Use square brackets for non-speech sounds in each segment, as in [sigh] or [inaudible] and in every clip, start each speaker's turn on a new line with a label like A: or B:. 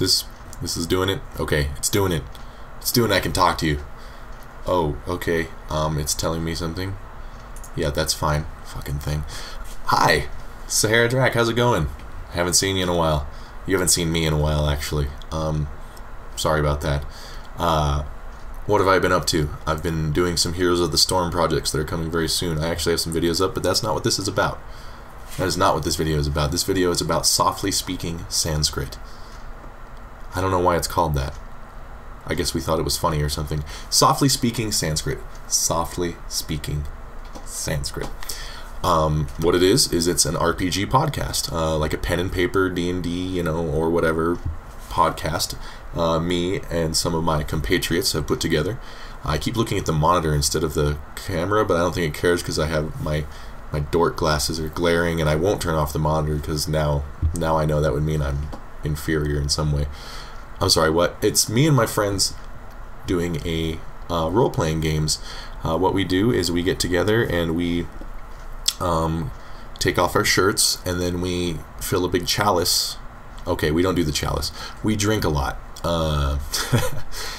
A: Is this this is doing it? Okay, it's doing it. It's doing. I can talk to you. Oh, okay. Um, it's telling me something. Yeah, that's fine. Fucking thing. Hi, Sahara Drac. How's it going? Haven't seen you in a while. You haven't seen me in a while, actually. Um, sorry about that. Uh, what have I been up to? I've been doing some Heroes of the Storm projects that are coming very soon. I actually have some videos up, but that's not what this is about. That is not what this video is about. This video is about softly speaking Sanskrit. I don't know why it's called that. I guess we thought it was funny or something. Softly speaking Sanskrit. Softly speaking Sanskrit. Um, what it is is it's an RPG podcast, uh, like a pen and paper D and D, you know, or whatever podcast. Uh, me and some of my compatriots have put together. I keep looking at the monitor instead of the camera, but I don't think it cares because I have my my dork glasses are glaring, and I won't turn off the monitor because now now I know that would mean I'm inferior in some way. I'm sorry, what? It's me and my friends doing a uh, role playing games. Uh, what we do is we get together and we um, take off our shirts and then we fill a big chalice. Okay, we don't do the chalice. We drink a lot. Uh, [laughs]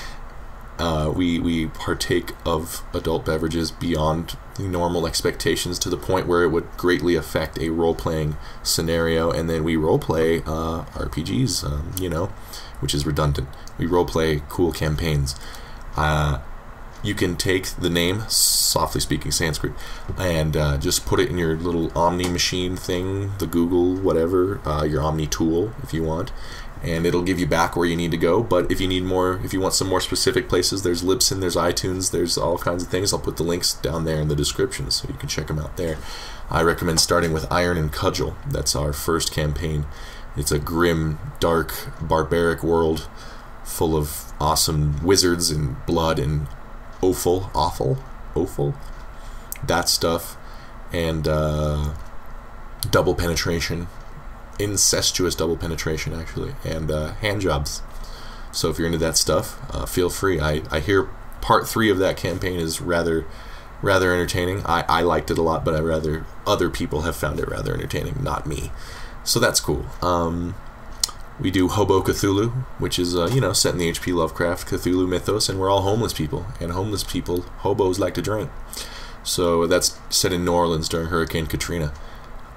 A: uh, we we partake of adult beverages beyond the normal expectations to the point where it would greatly affect a role playing scenario, and then we role play uh, RPGs. Um, you know, which is redundant. We role play cool campaigns. Uh, you can take the name, softly speaking Sanskrit, and uh, just put it in your little Omni machine thing, the Google, whatever, uh, your Omni tool, if you want, and it'll give you back where you need to go. But if you need more, if you want some more specific places, there's Libsyn, there's iTunes, there's all kinds of things. I'll put the links down there in the description so you can check them out there. I recommend starting with Iron and Cudgel. That's our first campaign. It's a grim, dark, barbaric world full of awesome wizards and blood and offal, awful, offal, that stuff, and uh, double penetration, incestuous double penetration actually, and uh, hand jobs. So if you're into that stuff, uh, feel free. I, I hear part three of that campaign is rather rather entertaining. I, I liked it a lot, but I rather other people have found it rather entertaining, not me. So that's cool. Um, we do Hobo Cthulhu, which is uh, you know set in the H.P. Lovecraft Cthulhu mythos, and we're all homeless people, and homeless people, hobos like to drink. So that's set in New Orleans during Hurricane Katrina.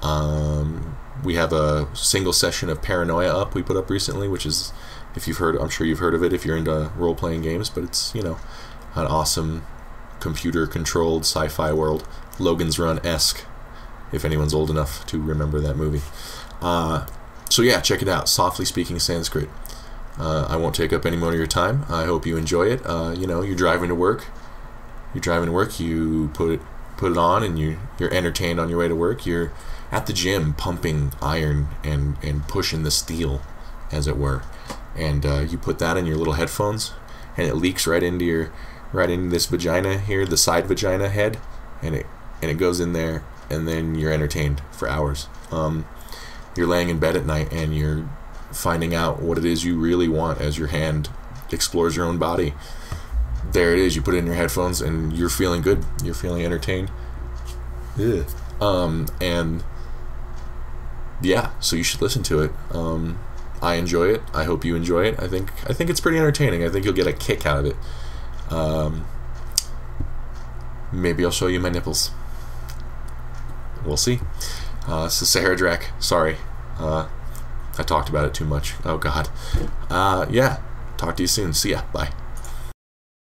A: Um, we have a single session of Paranoia up we put up recently, which is if you've heard, I'm sure you've heard of it if you're into role playing games, but it's you know an awesome computer controlled sci-fi world, Logan's Run esque, if anyone's old enough to remember that movie. Uh, so yeah, check it out. Softly speaking Sanskrit. Uh, I won't take up any more of your time. I hope you enjoy it. Uh, you know, you're driving to work. You're driving to work. You put put it on, and you you're entertained on your way to work. You're at the gym pumping iron and and pushing the steel, as it were. And uh, you put that in your little headphones, and it leaks right into your right into this vagina here, the side vagina head, and it and it goes in there, and then you're entertained for hours. Um, you're laying in bed at night and you're finding out what it is you really want as your hand explores your own body. There it is. You put it in your headphones and you're feeling good. You're feeling entertained. Ugh. Um, and yeah, so you should listen to it. Um, I enjoy it. I hope you enjoy it. I think I think it's pretty entertaining. I think you'll get a kick out of it. Um, maybe I'll show you my nipples. We'll see. Uh, so Sahara Drac, sorry. Uh, I talked about it too much. Oh, God. Uh, yeah. Talk to you soon. See ya. Bye.